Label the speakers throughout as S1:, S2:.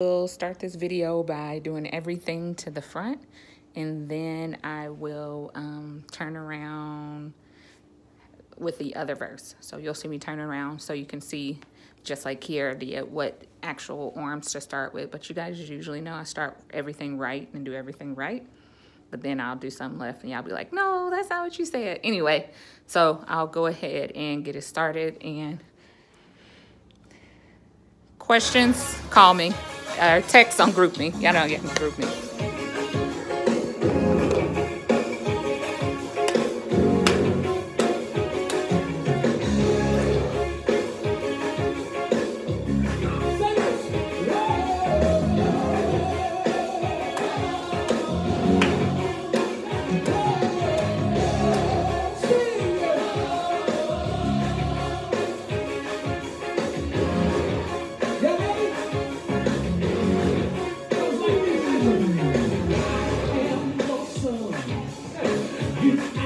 S1: will start this video by doing everything to the front and then I will um, turn around with the other verse. So you'll see me turn around so you can see just like here the what actual arms to start with. But you guys usually know I start everything right and do everything right. But then I'll do something left and y'all be like, no, that's not what you said. Anyway, so I'll go ahead and get it started and questions, call me or text on GroupMe. Y'all know you can You.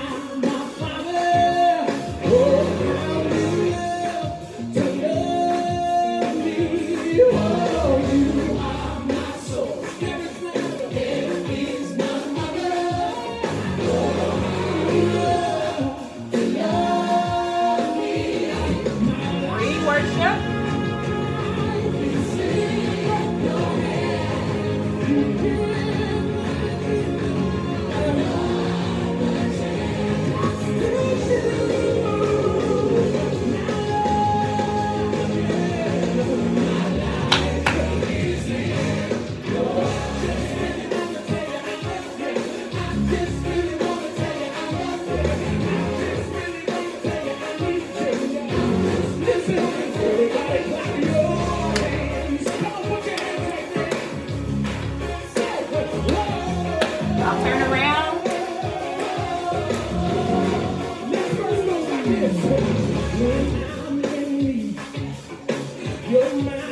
S1: I'll turn around. You're.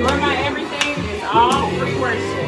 S1: You're my everything is all free worship.